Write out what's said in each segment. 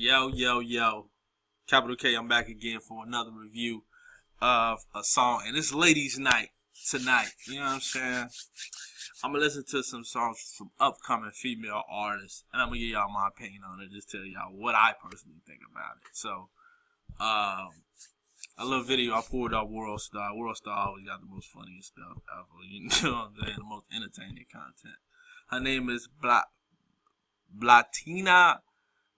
Yo, yo, yo. Capital K, I'm back again for another review of a song. And it's ladies' night tonight. You know what I'm saying? I'm going to listen to some songs from upcoming female artists. And I'm going to give y'all my opinion on it. Just tell y'all what I personally think about it. So, um, a little video I pulled up World Star. World Star always got the most funniest stuff ever. You know what I'm saying? The most entertaining content. Her name is Bla Blaatina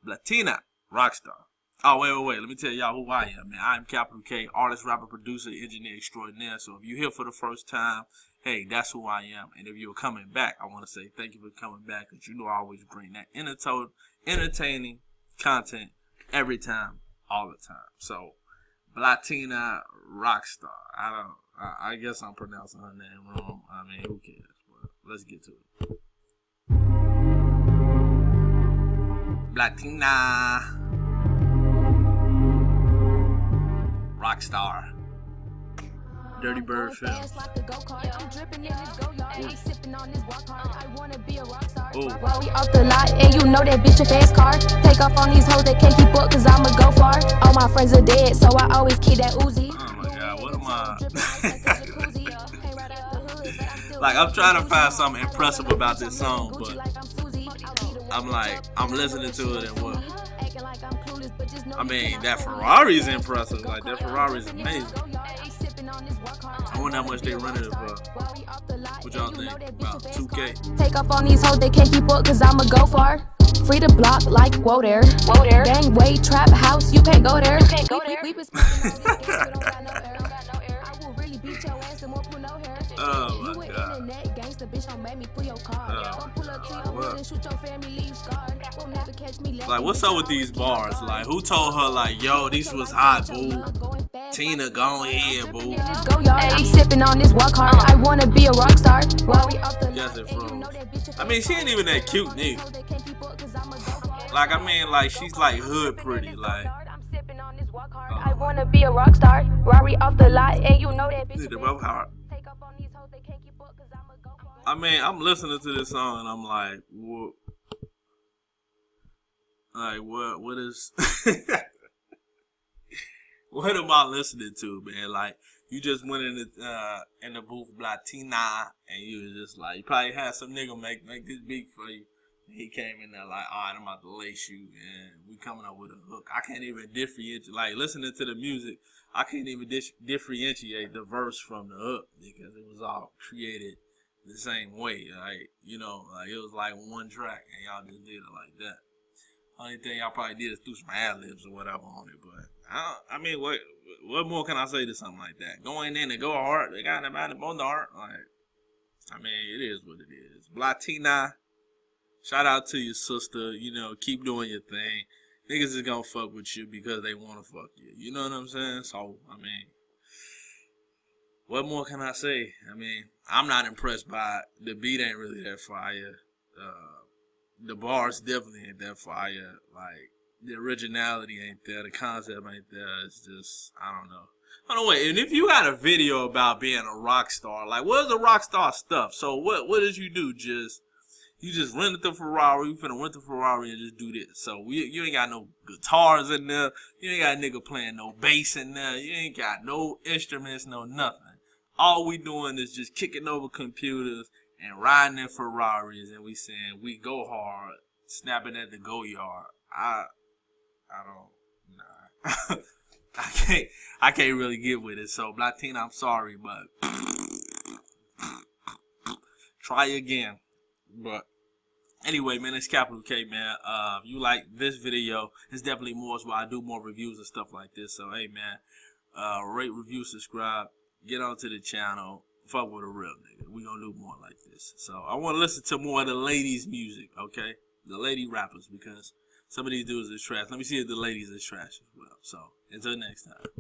Blaatina Rokkstar. Oh, wait, wait, wait. Let me tell y'all who I am, man. I'm Capital K, artist, rapper, producer, engineer extraordinaire. So if you're here for the first time, hey, that's who I am. And if you're coming back, I want to say thank you for coming back because you know I always bring that entertaining content every time, all the time. So, Latina Rokkstar. I don't, I, I guess I'm pronouncing her name wrong. I mean, who cares? But let's get to it. Latina Rokkstar Dirty Bird film. While we off the lot, and you know that bitch a fast car. Take off on these hoes that can't keep up, cause I'ma go far. All my friends are dead, so I always keep that Uzi. Oh my god, what am I? Uh, like, I'm trying to find something impressive about this song, but I'm like, I'm listening to it and what? I mean, that Ferrari is impressive. Like, that Ferrari is amazing. I wonder how much they rented it for. What y'all think? About 2K? Take off on these hoes, they can't keep up, cause I'ma go far. Free to block like whoa there. Whoa there. Gang way trap house, you can't go there. You can't go there. We, we, Oh my god. Like, what's up with these bars? Like, who told her, like, yo, these was hot, boo? Tina, go ahead, boo. I'm sipping on this walk hard. Uh-uh. I wanna be a rock star. Yes, it froze. I mean, she ain't even that cute, nigga. Like, I mean, like, she's like hood pretty, like. I wanna be a rock star. Rari off the lot, and you know that bitch. I mean, I'm listening to this song and I'm like, what? Like, what? What is? what am I listening to, man? Like, you just went in the uh, in the booth, Latina, and you was just like, you probably had some nigga make make this beat for you. He came in there like, all right, I'm about to lace you, and we coming up with a hook. I can't even differentiate, like listening to the music. I can't even dis- differentiate the verse from the hook because it was all created the same way. Like, you know, like it was like one track and y'all just did it like that. Only thing y'all probably did is threw some ad libs or whatever on it, but I, I mean, what what more can I say to something like that? Going in and go hard, they got about it on the heart. Like, I mean, it is what it is. Blaatina, shout out to your sister. You know, keep doing your thing. Niggas is gonna fuck with you because they wanna fuck you. You know what I'm saying? So, I mean, what more can I say? I mean, I'm not impressed by it. The beat ain't really that fire. Uh, the bars definitely ain't that fire. Like the originality ain't there. The concept ain't there. It's just I don't know. I don't and if you got a video about being a rock star, like what's the rock star stuff? So what what did you do? Just you just rented the Ferrari. You finna rent the Ferrari and just do this. So we, you ain't got no guitars in there. You ain't got a nigga playing no bass in there. You ain't got no instruments, no nothing all we doing is just kicking over computers and riding in Ferraris, and we saying we go hard, snapping at the Goyard. I, I don't, nah, I can't, I can't really get with it. So, Latina, I'm sorry, but try again. But anyway, man, it's Capital K, man. Uh, if you like this video, it's definitely more. So I do more reviews and stuff like this. So, hey, man, uh, rate, review, subscribe get onto the channel, fuck with a real nigga. We gonna do more like this. So I want to listen to more of the ladies' music, okay? The lady rappers because some of these dudes is trash. Let me see if the ladies is trash as well. So until next time.